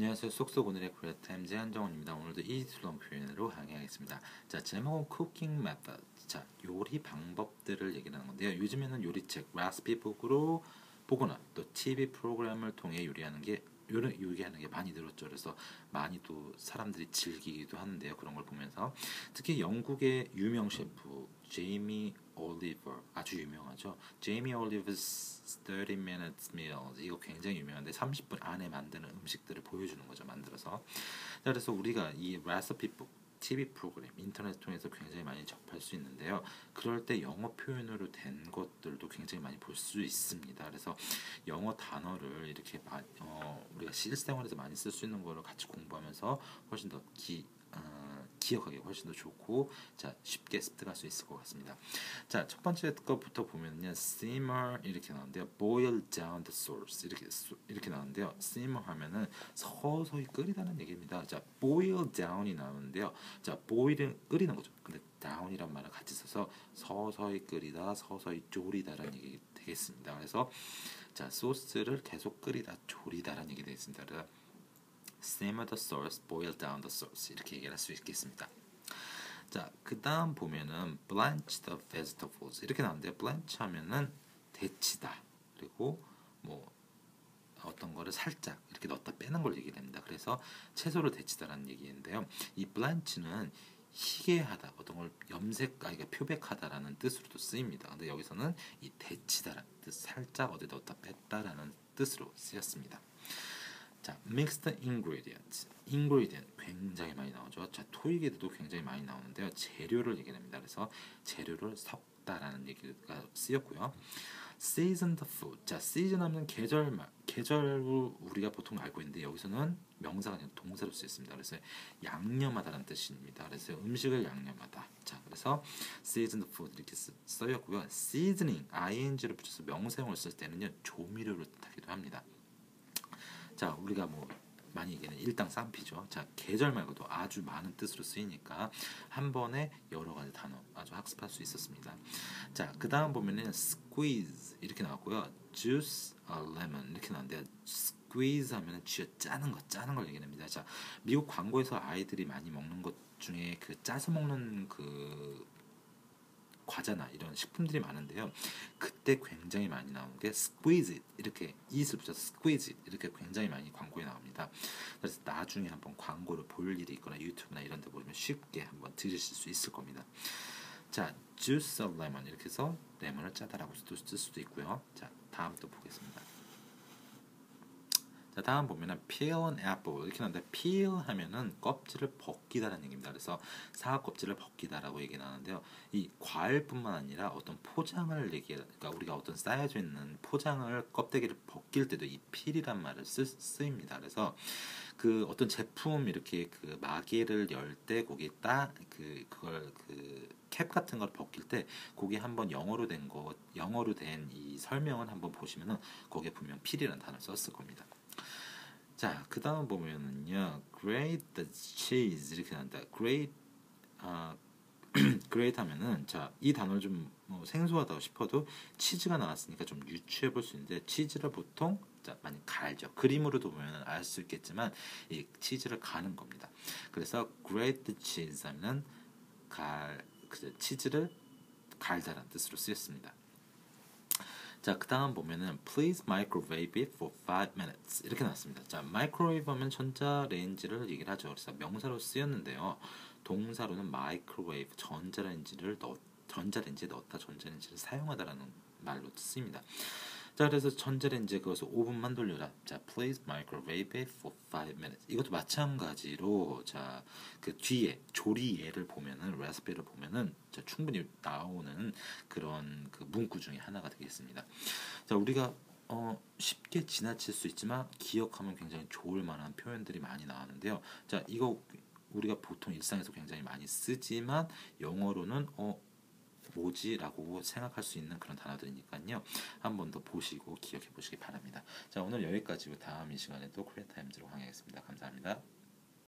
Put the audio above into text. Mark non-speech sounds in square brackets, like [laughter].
안녕하세요. 쏙쏙 오늘의 코리아타임즈 한정원입니다. 오늘도 이슬람 표현으로 강의하겠습니다. 자, 제목은 cooking method. 자, 요리 방법들을 얘기하는 건데요. 요즘에는 요리책, recipe book으로 보거나 또 TV 프로그램을 통해 요리하는 게 요리, 요리하는 게 많이 늘었죠. 그래서 많이 또 사람들이 즐기기도 하는데요. 그런 걸 보면서 특히 영국의 유명 셰프 제이미 올리버 아주 유명하죠. Jamie Oliver's 30 minutes meals 이거 굉장히 유명한데 30분 안에 만드는 음식들을 보여주는 거죠. 만들어서. 자, 그래서 우리가 이 레시피북 TV 프로그램, 인터넷 통해서 굉장히 많이 접할 수 있는데요. 그럴 때 영어 표현으로 된 것들도 굉장히 많이 볼 수 있습니다. 그래서 영어 단어를 이렇게 마, 어, 우리가 실생활에서 많이 쓸 수 있는 거를 같이 공부하면서 훨씬 더 기, 어, 기억하기 훨씬 더 좋고 자 쉽게 습득할 수 있을 것 같습니다. 자 첫 번째 것부터 보면요, simmer 이렇게 나오는데요, boil down the sauce 이렇게 이렇게 나오는데요, simmer 하면은 서서히 끓이다는 얘기입니다. 자 boil down이 나오는데요, 자 boil은 끓이는 거죠. 근데 down이란 말을 같이 써서 서서히 끓이다, 서서히 졸이다라는 얘기 되겠습니다. 그래서 자 소스를 계속 끓이다, 졸이다라는 얘기 되겠습니다. Simmer the sauce, boil down the sauce 이렇게 얘기할 수 있겠습니다. 자, 그 다음 보면은 blanch the vegetables 이렇게 나오는데요. blanch 하면은 데치다 그리고 뭐 어떤 거를 살짝 이렇게 넣었다 빼는 걸 얘기합니다. 그래서 채소를 데치다라는 얘기인데요. 이 blanch는 희게 하다, 어떤 걸 염색, 아, 이게 표백하다라는 뜻으로도 쓰입니다. 근데 여기서는 이 데치다라는 뜻, 살짝 어디 넣었다 뺐다라는 뜻으로 쓰였습니다. 자, mixed ingredients. ingredient 굉장히 많이 나오죠. 자, 토익에도 굉장히 많이 나오는데요. 재료를 얘기합니다. 그래서 재료를 섞다라는 얘기가 쓰였고요. seasoned food. 자, season 하면 계절말, 계절로 우리가 보통 알고 있는데 여기서는 명사가 아니라 동사로 쓰였습니다. 그래서 양념하다라는 뜻입니다. 그래서 음식을 양념하다. 자, 그래서 seasoned food 이렇게 써였고요. seasoning, ing를 붙여서 명사용을 쓸 때는요, 조미료를 뜻하기도 합니다. 자, 우리가 뭐 많이 얘기하는 일당 쌍피죠. 자, 계절 말고도 아주 많은 뜻으로 쓰이니까 한 번에 여러 가지 단어 아주 학습할 수 있었습니다. 자, 그 다음 보면은 squeeze 이렇게 나왔고요. juice a lemon 이렇게 나왔는데 squeeze 하면은 쥐어 짜는 거, 짜는 걸 얘기합니다. 자, 미국 광고에서 아이들이 많이 먹는 것 중에 그 짜서 먹는 그 과자나 이런 식품들이 많은데요. 그때 굉장히 많이 나오는 게 it 이렇게 it을 붙여서 it 이렇게 굉장히 많이 광고에 나옵니다. 그래서 나중에 한번 광고를 볼 일이 있거나 유튜브나 이런 데 보면 쉽게 한번 들으실 수 있을 겁니다. 자, juice of lemon 이렇게 해서 레몬을 짜다라고 쓸 수도 있고요. 자, 다음 또 보겠습니다. 자, 다음 보면은 peel an apple 이렇게 나는데 peel 하면은 껍질을 벗기다라는 얘기입니다. 그래서 사과 껍질을 벗기다라고 얘기 나는데요. 이 과일뿐만 아니라 어떤 포장을 얘기 그러니까 우리가 어떤 쌓여져 있는 포장을 껍데기를 벗길 때도 이 peel이란 말을 쓰, 쓰입니다. 그래서 그 어떤 제품 이렇게 그 마개를 열 때 거기에 딱그 그걸 그 캡 같은 걸 벗길 때 거기 한번 영어로 된 거 영어로 된 이 설명을 한번 보시면은 거기에 분명 필이라는 단어를 썼을 겁니다. 자, 그 다음 보면은요, grate the cheese 이렇게 나온다. grate, 아, [clears throat] grate 하면은 자, 이 단어를 좀 뭐 생소하다고 싶어도 치즈가 나왔으니까 좀 유추해 볼 수 있는데 치즈를 보통 자, 많이 갈죠. 그림으로도 보면 알 수 있겠지만 이 치즈를 가는 겁니다. 그래서 grate cheese 하면은 갈, 그 치즈를 갈다라는 뜻으로 쓰였습니다. 자, 그 다음 보면은 please microwave it for 5 minutes 이렇게 나왔습니다. 자, microwave 하면 전자레인지를 얘기를 하죠. 그래서 명사로 쓰였는데요. 동사로는 microwave 전자레인지를 넣 전자레인지에 넣었다 전자레인지를 사용하다라는 말로 쓰입니다. 자, 그래서 전자레인지에 그것을 5분만 돌려라. 자, please microwave for 5 minutes. 이것도 마찬가지로 자, 그 뒤에 조리 예를 보면은 레시피를 보면은 자, 충분히 나오는 그런 그 문구 중에 하나가 되겠습니다. 자, 우리가 어, 쉽게 지나칠 수 있지만 기억하면 굉장히 좋을 만한 표현들이 많이 나왔는데요. 자, 이거 우리가 보통 일상에서 굉장히 많이 쓰지만 영어로는 어 뭐지라고 생각할 수 있는 그런 단어들이니까요. 한 번 더 보시고 기억해 보시기 바랍니다. 자, 오늘 여기까지고 다음 이 시간에도 코리아 타임즈로 강의하겠습니다. 감사합니다.